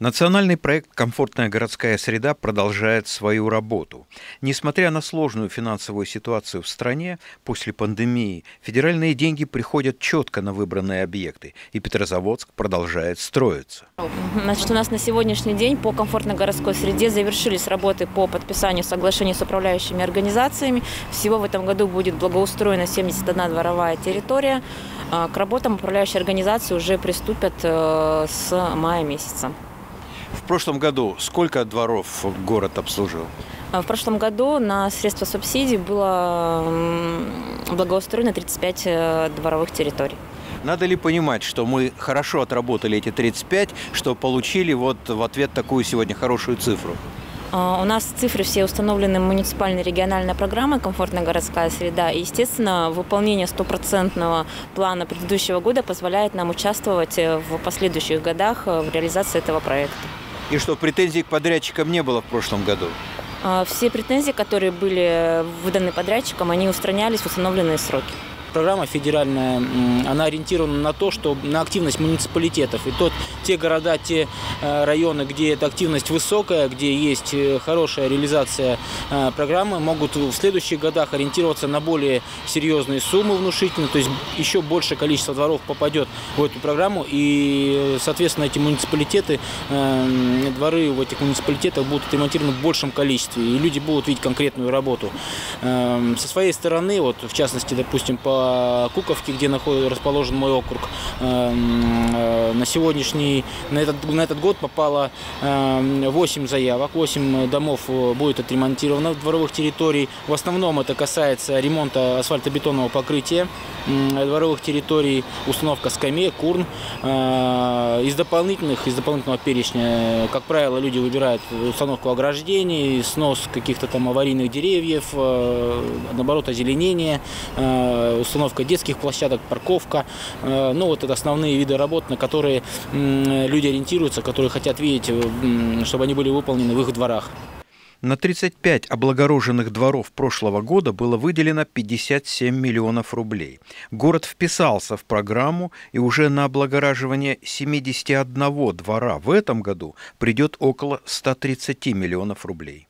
Национальный проект «Комфортная городская среда» продолжает свою работу. Несмотря на сложную финансовую ситуацию в стране после пандемии, федеральные деньги приходят четко на выбранные объекты, и Петрозаводск продолжает строиться. Значит, у нас на сегодняшний день по комфортной городской среде завершились работы по подписанию соглашений с управляющими организациями. Всего в этом году будет благоустроена 71 дворовая территория. А, к работам управляющие организации уже приступят э, с мая месяца. В прошлом году сколько дворов город обслужил? А в прошлом году на средства субсидий было благоустроено 35 э, дворовых территорий. Надо ли понимать, что мы хорошо отработали эти 35, что получили вот в ответ такую сегодня хорошую цифру? А, у нас цифры все установлены муниципальной региональной программой «Комфортная городская среда». И, естественно, выполнение стопроцентного плана предыдущего года позволяет нам участвовать э, в последующих годах э, в реализации этого проекта. И что, претензий к подрядчикам не было в прошлом году? А, все претензии, которые были выданы подрядчикам, они устранялись в установленные сроки программа федеральная, она ориентирована на то, что на активность муниципалитетов. И тот, те города, те э, районы, где эта активность высокая, где есть э, хорошая реализация э, программы, могут в следующих годах ориентироваться на более серьезные суммы внушительные, то есть еще большее количество дворов попадет в эту программу, и, соответственно, эти муниципалитеты, дворы в этих муниципалитетах будут ремонтированы в большем количестве, и люди будут видеть конкретную работу. Со своей стороны, вот в частности, допустим, по Куковке, где расположен мой округ. Эм, э, на сегодняшний, на этот, на этот год попало 8 эм, заявок, 8 домов будет отремонтировано в дворовых территорий. В основном это касается ремонта асфальтобетонного покрытия дворовых территорий, установка скамеек, курн. Э, из дополнительных, из дополнительного перечня, как правило, люди выбирают установку ограждений, снос каких-то там аварийных деревьев, э, наоборот, озеленение, установка детских площадок, парковка. Э, ну, вот это основные виды работ, на которые люди ориентируются, которые хотят видеть, чтобы они были выполнены в их дворах. На 35 облагороженных дворов прошлого года было выделено 57 миллионов рублей. Город вписался в программу, и уже на облагораживание 71 двора в этом году придет около 130 миллионов рублей.